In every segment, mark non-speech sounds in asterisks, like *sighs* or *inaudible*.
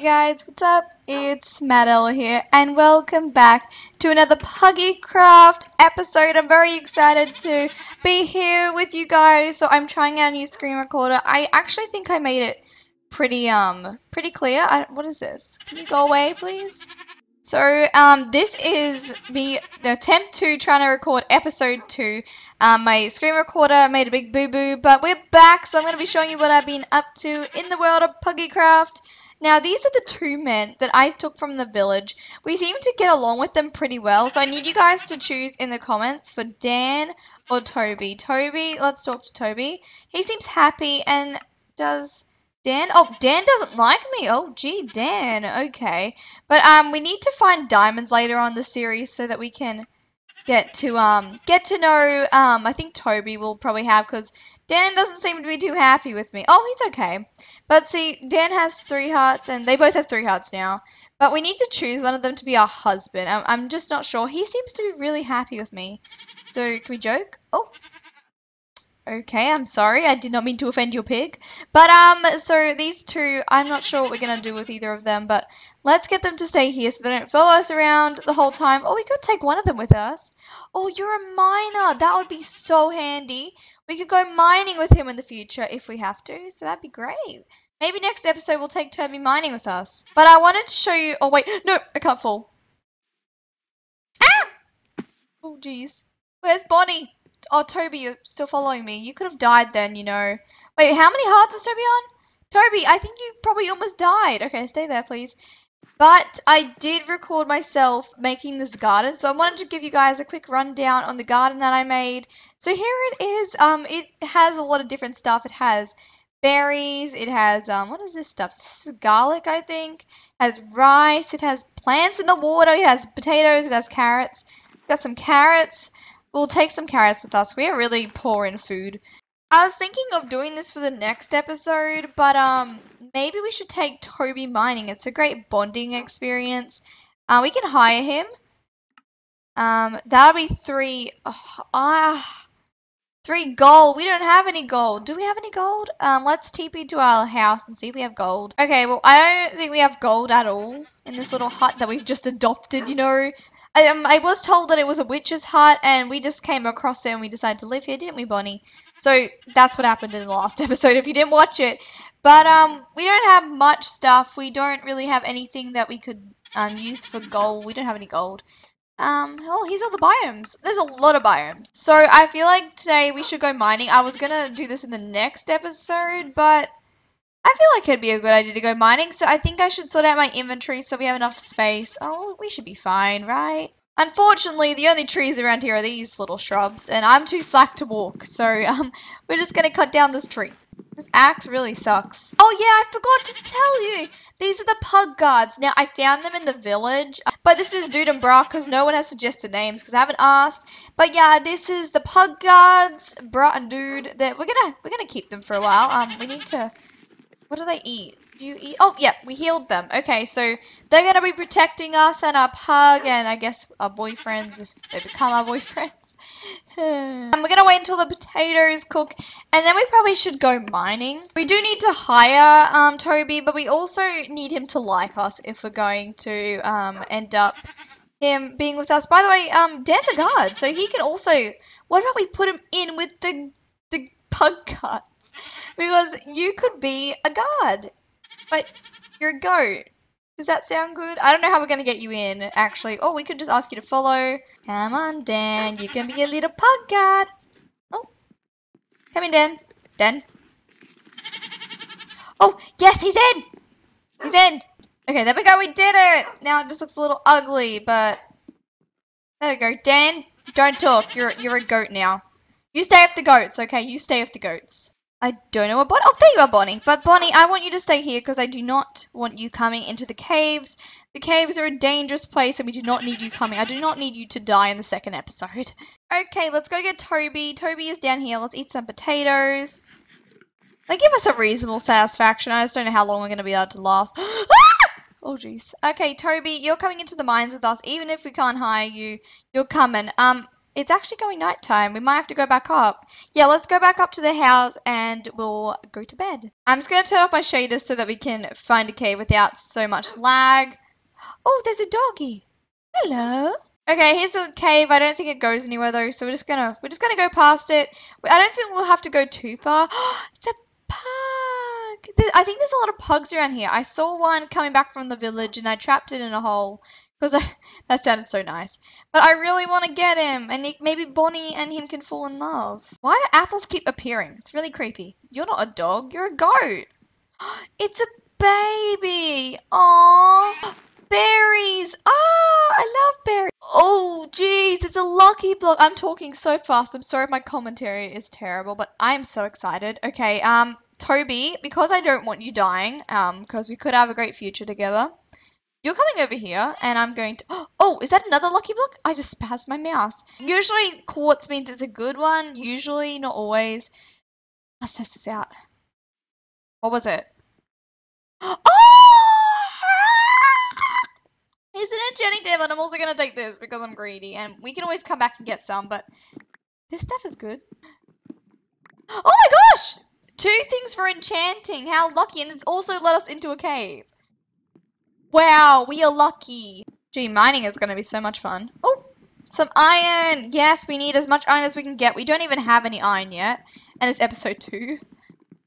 Hey guys, what's up? It's Madel here, and welcome back to another Puggycraft episode. I'm very excited to be here with you guys. So I'm trying out a new screen recorder. I actually think I made it pretty um pretty clear. I, what is this? Can you go away, please? So um this is me the attempt to trying to record episode two. Um, my screen recorder made a big boo boo, but we're back. So I'm going to be showing you what I've been up to in the world of Puggycraft. Now, these are the two men that I took from the village. We seem to get along with them pretty well, so I need you guys to choose in the comments for Dan or Toby. Toby, let's talk to Toby. He seems happy, and does Dan? Oh, Dan doesn't like me. Oh, gee, Dan. Okay. But um, we need to find diamonds later on the series so that we can get to um get to know um I think Toby will probably have because Dan doesn't seem to be too happy with me. Oh, he's okay. But see, Dan has three hearts, and they both have three hearts now. But we need to choose one of them to be our husband. I'm, I'm just not sure. He seems to be really happy with me. So, can we joke? Oh. Okay, I'm sorry. I did not mean to offend your pig. But, um, so these two, I'm not sure what we're going to do with either of them. But let's get them to stay here so they don't follow us around the whole time. Oh, we could take one of them with us. Oh, you're a miner. That would be so handy. We could go mining with him in the future if we have to, so that'd be great. Maybe next episode we'll take Toby mining with us. But I wanted to show you... Oh, wait. No, I can't fall. Ah! Oh, jeez. Where's Bonnie? Oh, Toby, you're still following me. You could have died then, you know. Wait, how many hearts is Toby on? Toby, I think you probably almost died. Okay, stay there, please. But I did record myself making this garden, so I wanted to give you guys a quick rundown on the garden that I made. So here it is. Um, it has a lot of different stuff. It has berries. It has um, what is this stuff? This is garlic, I think. It has rice. It has plants in the water. It has potatoes. It has carrots. Got some carrots. We'll take some carrots with us. We are really poor in food. I was thinking of doing this for the next episode, but um, maybe we should take Toby mining. It's a great bonding experience. Uh, we can hire him. Um, that'll be three. Ah, uh, three gold. We don't have any gold. Do we have any gold? Um, let's TP to our house and see if we have gold. Okay, well, I don't think we have gold at all in this little hut that we've just adopted. You know, um, I was told that it was a witch's hut, and we just came across it and we decided to live here, didn't we, Bonnie? So that's what happened in the last *laughs* episode if you didn't watch it. But um, we don't have much stuff. We don't really have anything that we could um, use for gold. We don't have any gold. Um, oh, here's all the biomes. There's a lot of biomes. So I feel like today we should go mining. I was going to do this in the next episode, but I feel like it'd be a good idea to go mining. So I think I should sort out my inventory so we have enough space. Oh, we should be fine, right? Unfortunately, the only trees around here are these little shrubs, and I'm too slack to walk, so *laughs* um, we're just going to cut down this tree. This axe really sucks. Oh yeah, I forgot to tell you. These are the pug guards. Now, I found them in the village, but this is Dude and Brock because no one has suggested names because I haven't asked. But yeah, this is the pug guards, Brock and Dude. That we're gonna we're gonna keep them for a while. Um, we need to. What do they eat? Do you eat? Oh, yeah, we healed them. Okay, so they're going to be protecting us and our pug and I guess our boyfriends if they become our boyfriends. and we're going to wait until the potatoes cook and then we probably should go mining. We do need to hire um, Toby, but we also need him to like us if we're going to um, end up him being with us. By the way, um, Dan's a guard, so he can also... What about we put him in with the, the pug guards? Because you could be a guard but you're a goat. Does that sound good? I don't know how we're going to get you in, actually. Oh, we could just ask you to follow. Come on, Dan. You can be a little pug guard. Oh. Come in, Dan. Dan. Oh, yes, he's in! He's in! Okay, there we go. We did it! Now it just looks a little ugly, but... There we go. Dan, don't talk. You're, you're a goat now. You stay with the goats, okay? You stay with the goats. I don't know what Bonnie. Oh, there you are, Bonnie. But Bonnie, I want you to stay here because I do not want you coming into the caves. The caves are a dangerous place and we do not need you coming. I do not need you to die in the second episode. *laughs* Okay, let's go get Toby. Toby is down here. Let's eat some potatoes. They give us a reasonable satisfaction. I just don't know how long we're going to be able to last. *gasps* oh, jeez. Okay, Toby, you're coming into the mines with us. Even if we can't hire you, you're coming. Um, it's actually going nighttime. We might have to go back up. Yeah, let's go back up to the house and we'll go to bed. I'm just going to turn off my shaders so that we can find a cave without so much lag. Oh, there's a doggy. Hello. Okay, here's the cave. I don't think it goes anywhere though, so we're just gonna we're just gonna go past it. I don't think we'll have to go too far. *gasps* it's a pug. I think there's a lot of pugs around here. I saw one coming back from the village, and I trapped it in a hole because *laughs* that sounded so nice. But I really want to get him, and maybe Bonnie and him can fall in love. Why do apples keep appearing? It's really creepy. You're not a dog. You're a goat. *gasps* It's a baby. Aww. Berries! Ah, I love berries. Oh, jeez, it's a lucky block. I'm talking so fast. I'm sorry if my commentary is terrible, but I'm so excited. Okay, um, Toby, because I don't want you dying, um, because we could have a great future together, you're coming over here, and I'm going to... *gasps* Oh, is that another lucky block? I just passed my mouse. Usually, quartz means it's a good one. Usually, not always. Let's test this out. What was it? *gasps* Oh! Isn't it Jenny? And I'm also going to take this because I'm greedy. And we can always come back and get some, but this stuff is good. *gasps* Oh my gosh! Two things for enchanting. How lucky. And it's also let us into a cave. Wow, we are lucky. Gee, mining is going to be so much fun. Oh, some iron. Yes, we need as much iron as we can get. We don't even have any iron yet. And it's episode 2.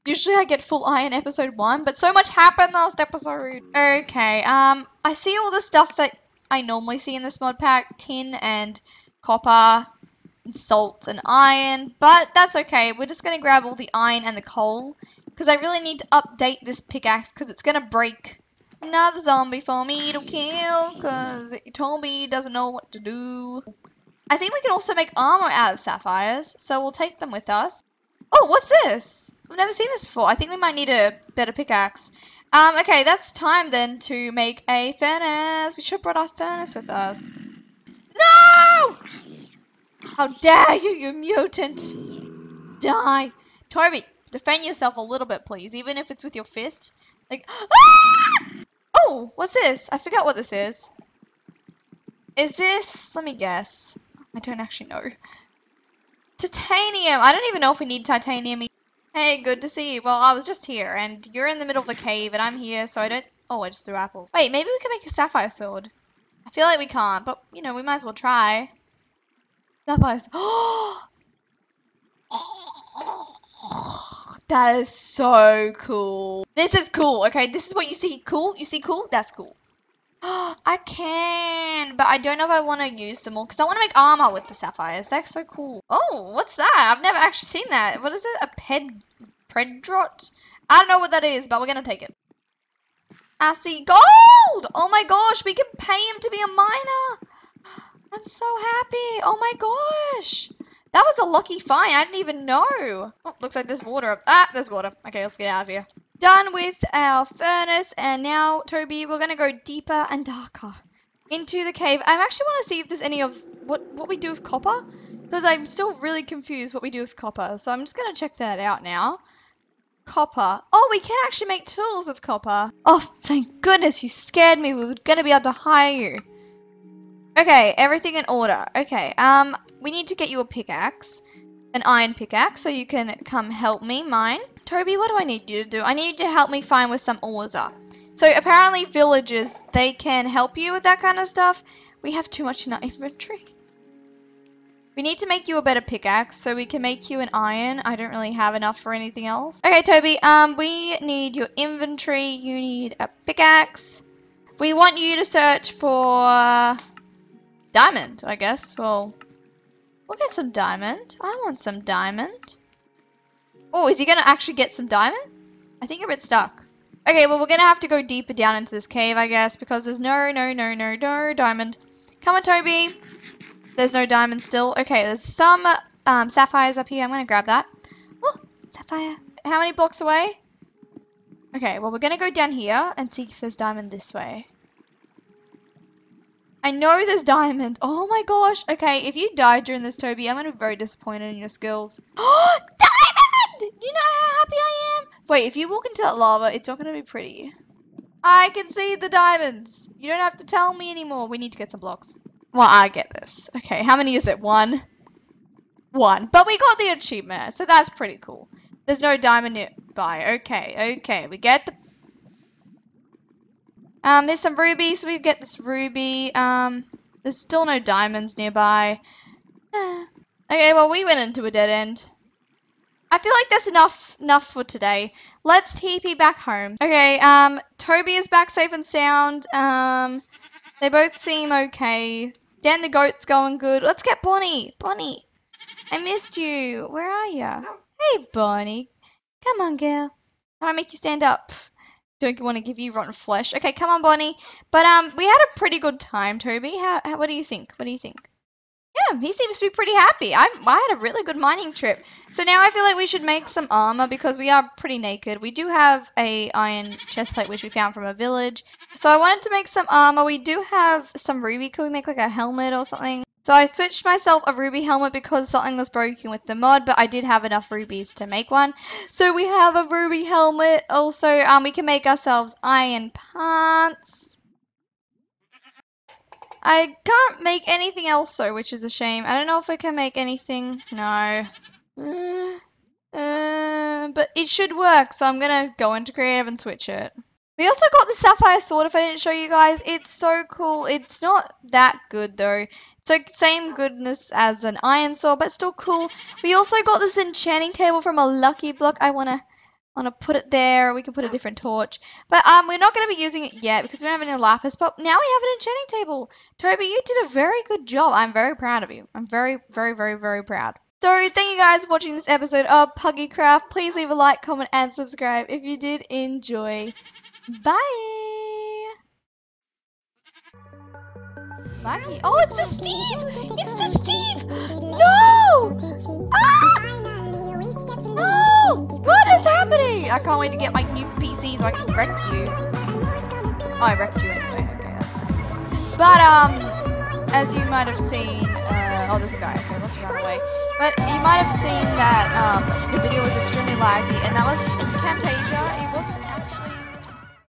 Usually I get full iron episode 1, but so much happened last episode. Okay, um, I see all the stuff that I normally see in this mod pack. Tin and copper, and salt and iron, but that's okay. We're just going to grab all the iron and the coal, because I really need to update this pickaxe, because it's going to break another zombie for me to kill, because Toby doesn't know what to do. I think we can also make armor out of sapphires, so we'll take them with us. Oh, what's this? I've never seen this before. I think we might need a better pickaxe. Um, okay, that's time then to make a furnace. We should have brought our furnace with us. No! How dare you, you mutant! Die. Toby, defend yourself a little bit, please, even if it's with your fist. Like, *gasps* ah! What's this? I forgot what this is. Is this, let me guess. I don't actually know. Titanium! I don't even know if we need titanium Hey, good to see you. Well, I was just here, and you're in the middle of a cave, and I'm here, so I don't... Oh, I just threw apples. Wait, maybe we can make a sapphire sword. I feel like we can't, but, you know, we might as well try. *gasps* Sapphire... Oh! *gasps* *gasps* that is so cool. This is cool, okay? This is what you see cool? You see cool? That's cool. *gasps* I can, but I don't know if I want to use them all because I want to make armor with the sapphires. They're so cool. Oh, what's that? I've never actually seen that. What is it? A ped peridot? I don't know what that is, but we're gonna take it. I see gold. Oh my gosh, we can pay him to be a miner. I'm so happy. Oh my gosh. That was a lucky find. I didn't even know. Oh, looks like there's water up. Ah, there's water. Okay, let's get out of here done with our furnace and now Toby we're gonna go deeper and darker into the cave I actually want to see if there's any of what what we do with copper because I'm still really confused what we do with copper so I'm just gonna check that out now copper oh we can actually make tools with copper oh thank goodness you scared me we were gonna be able to hire you okay everything in order okay um we need to get you a pickaxe an iron pickaxe so you can come help me mine Toby, what do I need you to do? I need you to help me find where some ores are. So apparently villagers, they can help you with that kind of stuff. We have too much in our *laughs* inventory. We need to make you a better pickaxe so we can make you an iron. I don't really have enough for anything else. Okay, Toby, um, we need your inventory. You need a pickaxe. We want you to search for diamond, I guess. Well, we'll get some diamond. I want some diamond. Oh, is he going to actually get some diamond? I think you're a bit stuck. Okay, well, we're going to have to go deeper down into this cave, I guess, because there's no, no, no, no, no diamond. Come on, Toby. There's no diamond still. Okay, there's some um, sapphires up here. I'm going to grab that. Oh, sapphire. How many blocks away? Okay, well, we're going to go down here and see if there's diamond this way. I know there's diamond. Oh my gosh. Okay, if you die during this, Toby, I'm going to be very disappointed in your skills. Oh, *gasps* diamond! you know how happy I am? Wait, if you walk into that lava, it's not going to be pretty. I can see the diamonds. You don't have to tell me anymore. We need to get some blocks. Well, I get this. Okay, how many is it? One? one. But we got the achievement, so that's pretty cool. There's no diamond nearby. Okay, okay. We get the... Um, there's some rubies, we get this ruby. Um, there's still no diamonds nearby. *sighs* okay, well, we went into a dead end. I feel like that's enough enough for today. Let's TP back home. Okay, um, Toby is back safe and sound. Um, they both seem okay. Dan the goat's going good. Let's get Bonnie. Bonnie, I missed you. Where are you? Hey, Bonnie. Come on, girl. Can I make you stand up? Don't want to give you rotten flesh. Okay, come on, Bonnie. But um, we had a pretty good time, Toby. How, how what do you think? What do you think? Yeah, he seems to be pretty happy. I, I had a really good mining trip. So now I feel like we should make some armor because we are pretty naked. We do have a iron chest plate which we found from a village. So I wanted to make some armor. We do have some ruby. Could we make like a helmet or something? So I switched myself a ruby helmet because something was broken with the mod, but I did have enough rubies to make one. So we have a ruby helmet. Also, um, we can make ourselves iron pants. I can't make anything else though, which is a shame. I don't know if I can make anything. No. Uh, uh, but it should work, so I'm gonna go into creative and switch it. We also got the sapphire sword, if I didn't show you guys. It's so cool. It's not that good though. Like same goodness as an iron saw, but still cool. We also got this enchanting table from a lucky block. I wanna want to put it there. We can put a different torch. But um, we're not going to be using it yet because we don't have any lapis. But now we have an enchanting table. Toby, you did a very good job. I'm very proud of you. I'm very, very, very, very proud. So thank you guys for watching this episode of Puggycraft. Please leave a like, comment, and subscribe if you did enjoy. Bye! Lucky. Oh, it's the Steve! It's the Steve! No! Ah! No! What is happening? I can't wait to get my new PC so I can wreck you. Oh, I wrecked you anyway. Okay, that's fine. But, um, as you might have seen, uh, oh, there's a guy. Okay, let's run away. But you might have seen that, um, the video was extremely laggy, and that was Camtasia.